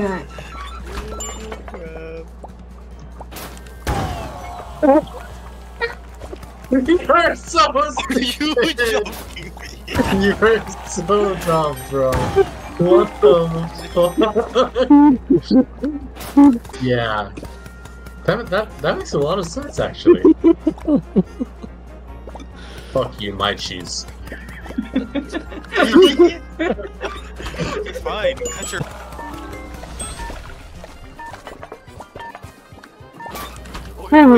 gut. You're so Are you joking? You're so dumb, bro. What the fuck? yeah. That, that, that makes a lot of sense, actually. Fuck you, my cheese. Fine, cut your. No,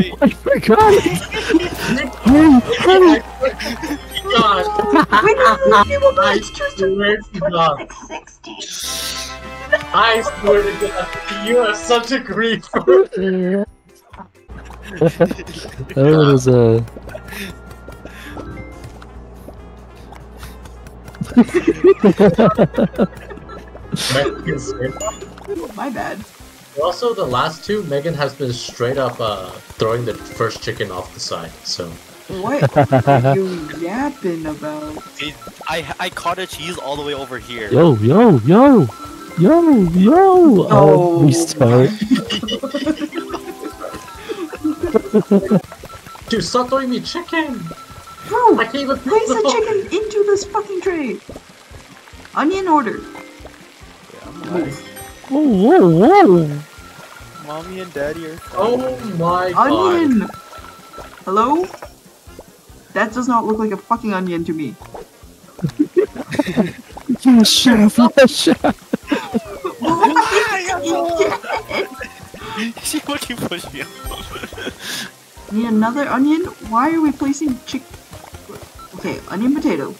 I it's true, it's true. swear to God. Like 60. I swear to God, you are such a griefer. that was uh Megan's My bad. Also, the last two, Megan has been straight up uh, throwing the first chicken off the side. So What are you yapping about? it- I I caught a cheese all the way over here. Yo, yo, yo! Yo, yo! Oh, we start. Dude, stop throwing me chicken! Bro, I can't even place the chicken into this fucking tray. Onion order. Whoa, whoa, whoa! Mommy and daddy are. Oh my god. Onion! Hello? That does not look like a fucking onion to me. Yes, chef, yes, chef! She fucking pushed me off. Need another onion? Why are we placing chick? Okay, onion potato.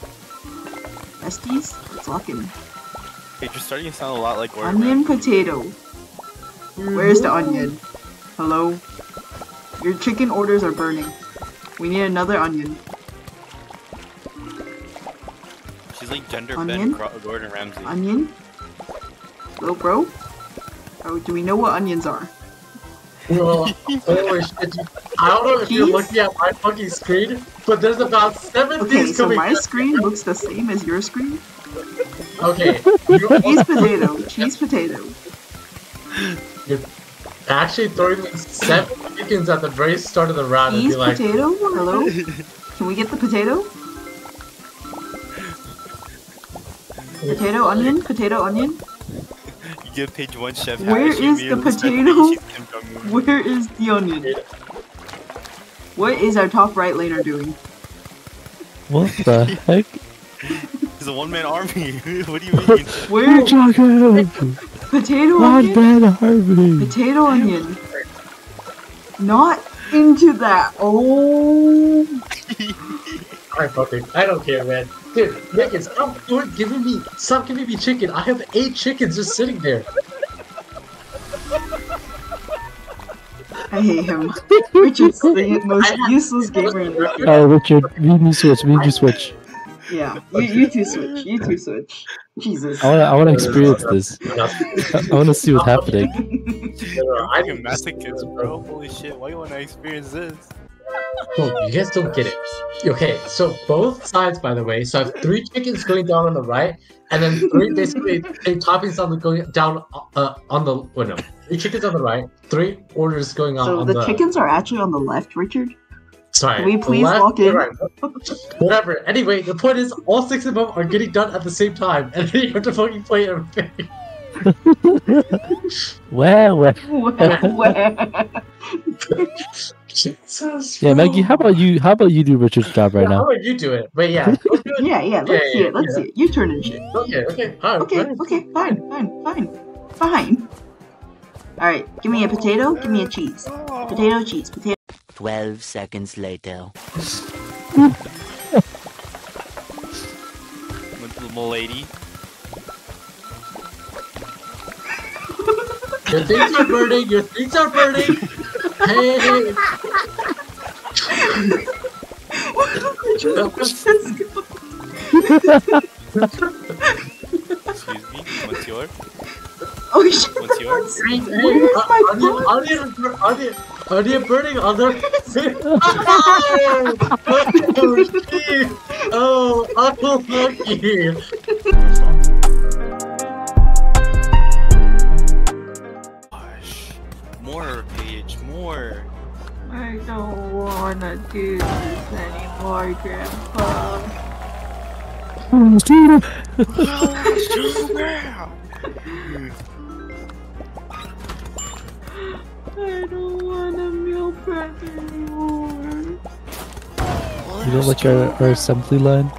Besties, let's lock in. Hey, you're starting to sound a lot like Gordon Onion potato. Where's the onion? Hello? Your chicken orders are burning. We need another onion. She's like gender Onion? bent Gordon Ramsay. Onion? Hello, bro? Oh, do we know what onions are? Bro, holy shit. I don't know if you're looking at my fucking screen, but there's about seven Okay, things so my screen looks the same as your screen. Okay, Cheese potato. Cheese potato. you're actually throwing me seven chickens at the very start of the round and Cheese be like, potato? Hello? Can we get the potato? Potato, onion, potato, onion. You give page one chef. hat, Where the potato? she's Kim Jong-un. Where is the onion? What is our top right laner doing? What the heck? He's a one-man army. what do you mean? Where? You're talking Potato One onion? man harmony! Potato onion. Not into that. Oh. Alright, fucking, I don't care, man. Dude, Megan, stop doing- giving me, stop giving me chicken. I have eight chickens just sitting there. I hate him. Richard's the most useless gamer in the world. Oh, Richard, me and you switch, me and you switch. Yeah, you, you two switch. You two switch. Jesus. I wanna, I wanna experience this. I, I wanna see what's happening. I I'm fucking masochist, bro. Holy shit! Why you wanna experience this? Oh, you guys don't get it. Okay, so both sides, by the way, so I have three chickens going down on the right, and then three basically three toppings on the going down uh, on the well, no, three chickens on the right, three orders going on So on the the. chickens are actually on the left, Richard. Sorry, Can we please left, lock the in? right. Whatever. Anyway, the point is, all six of them are getting done at the same time, and then you have to fucking play everything. Well, well. Where? Jesus. Yeah, Maggie, how about you? How about you do Richard's job right Yeah, How now? about you do it? But yeah, it. yeah, yeah. Let's Yeah, see yeah, it. Let's yeah. see it. You turn and shit. Okay, okay, alright. Okay, fine. okay, fine, fine, fine, fine. All right, give me a potato. Give me a cheese. Potato, cheese, potato. 12 seconds later. Little lady. Your things are burning. Your things are burning. Hey, hey. Excuse me. What's your? Oh shit! What's yours? Hey, Where is uh, my onion, phone? onion, bur- onion, onion burning on the. oh, oh, oh, unlucky. page more. I don't wanna do this anymore, Grandpa. Don't. You know, like our assembly line?